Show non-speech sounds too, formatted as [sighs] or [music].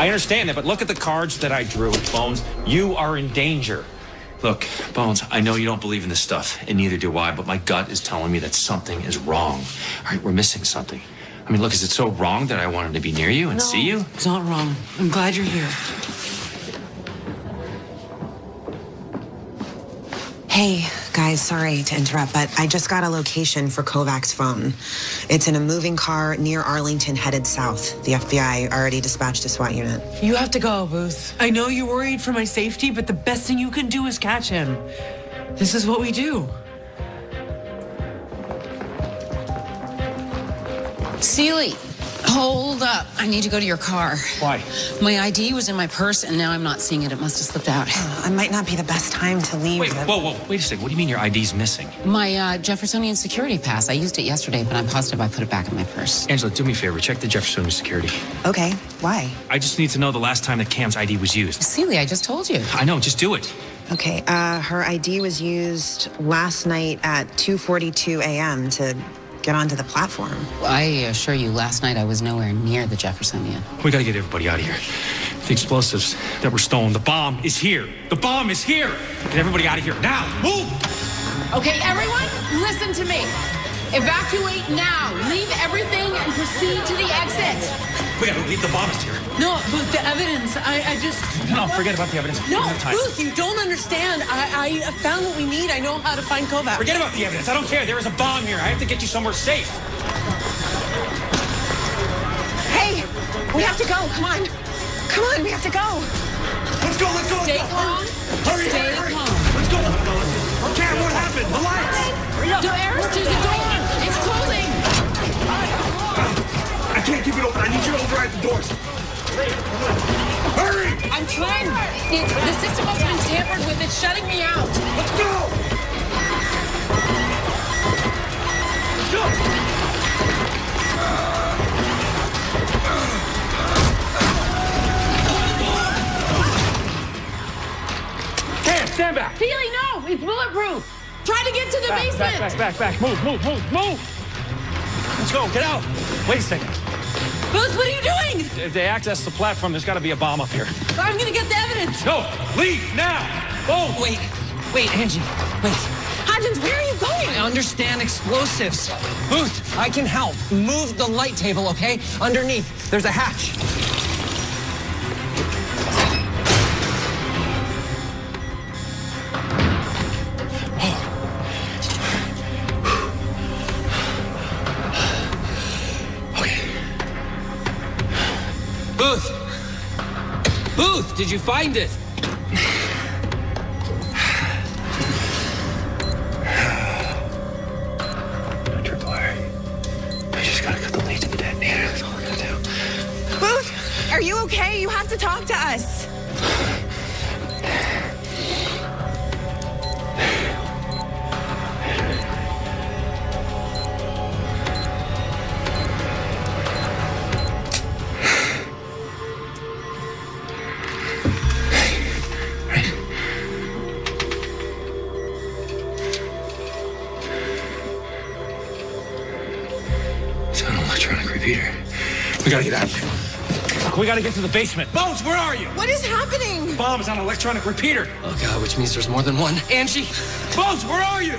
I understand that, but look at the cards that I drew, Bones. You are in danger. Look, Bones, I know you don't believe in this stuff, and neither do I, but my gut is telling me that something is wrong. All right, we're missing something. I mean, look, is it so wrong that I wanted to be near you and no, see you? It's not wrong. I'm glad you're here. Hey, guys, sorry to interrupt, but I just got a location for Kovac's phone. It's in a moving car near Arlington headed south. The FBI already dispatched a SWAT unit. You have to go, Booth. I know you're worried for my safety, but the best thing you can do is catch him. This is what we do. Seeley, hold up. I need to go to your car. Why? My ID was in my purse, and now I'm not seeing it. It must have slipped out. Uh, [sighs] it might not be the best time to leave. Wait, whoa, whoa, wait a second. What do you mean your ID's missing? My uh, Jeffersonian security pass. I used it yesterday, but I'm positive I put it back in my purse. Angela, do me a favor. Check the Jeffersonian security. Okay, why? I just need to know the last time that Cam's ID was used. Seeley, I just told you. I know, just do it. Okay, uh, her ID was used last night at 2.42 a.m. to get onto the platform. I assure you, last night I was nowhere near the Jeffersonian. We gotta get everybody out of here. The explosives that were stolen, the bomb is here. The bomb is here. Get everybody out of here now. Move! Okay, everyone, listen to me. Evacuate now. Leave everything and proceed to the exit. We gotta leave the bombs here. No, but the evidence, I, I just. No, forget about the evidence. No, We don't have time. Booth, you don't understand. I, I found what we need. I know how to find Kovac. Forget about the evidence. I don't care. There is a bomb here. I have to get you somewhere safe. Hey, we have to go. Come on. Come on, we have to go. Let's go, let's go, let's Stay go. calm. Hurry, Stay hurry, hurry. calm. Doors. Hurry! I'm trying. The, the system must have been tampered with. It's shutting me out. Let's go! Let's go! Cam, stand back! Seeley, no. It's bulletproof. Try to get to the Back, basement. back, back, back, back. Move, move, move, move! Let's go, get out! Wait a second. Booth, what are you doing? If they access the platform, there's got to be a bomb up here. I'm gonna get the evidence. No, leave now! Oh, Wait, wait, Angie, wait. Hodgins, where are you going? I understand explosives. Booth, I can help. Move the light table, okay? Underneath, there's a hatch. Did you find it? No tripwire. I just gotta cut the lead to the detonator. That's all I gotta do. Booth, are you okay? You have to talk to us. Electronic repeater. We gotta get out of here. We got to get to the basement. Bones, where are you? What is happening? Bomb is on electronic repeater. Oh, God, which means there's more than one. Angie, Bones, where are you?